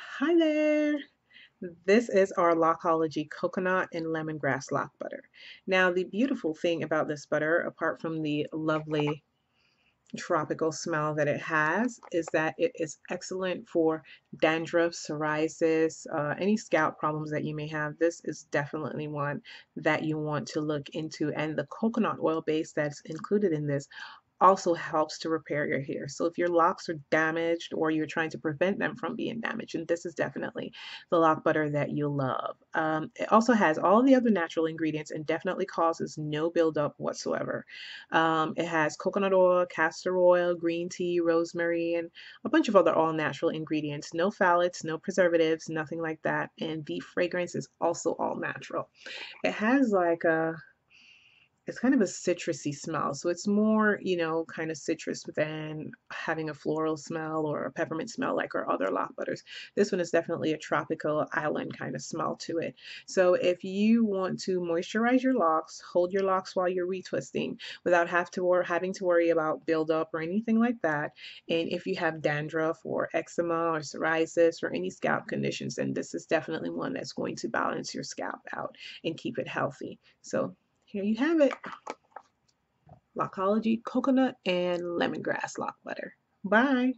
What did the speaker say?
Hi there. This is our Lockology coconut and lemongrass loc butter. Now, the beautiful thing about this butter, apart from the lovely tropical smell that it has, is that it is excellent for dandruff, psoriasis, uh, any scalp problems that you may have. This is definitely one that you want to look into. And the coconut oil base that's included in this also helps to repair your hair. So if your locks are damaged or you're trying to prevent them from being damaged, and this is definitely the loc butter that you love. Um, it also has all the other natural ingredients and definitely causes no buildup whatsoever. Um, it has coconut oil, castor oil, green tea, rosemary, and a bunch of other all natural ingredients. No phthalates, no preservatives, nothing like that. And the fragrance is also all natural. It has like a it's kind of a citrusy smell. So it's more, you know, kind of citrus than having a floral smell or a peppermint smell like our other loc butters. This one is definitely a tropical island kind of smell to it. So if you want to moisturize your locks, hold your locks while you're retwisting without have to or having to worry about buildup or anything like that. And if you have dandruff or eczema or psoriasis or any scalp conditions, then this is definitely one that's going to balance your scalp out and keep it healthy. So here you have it. Lockology coconut and lemongrass loc butter. Bye.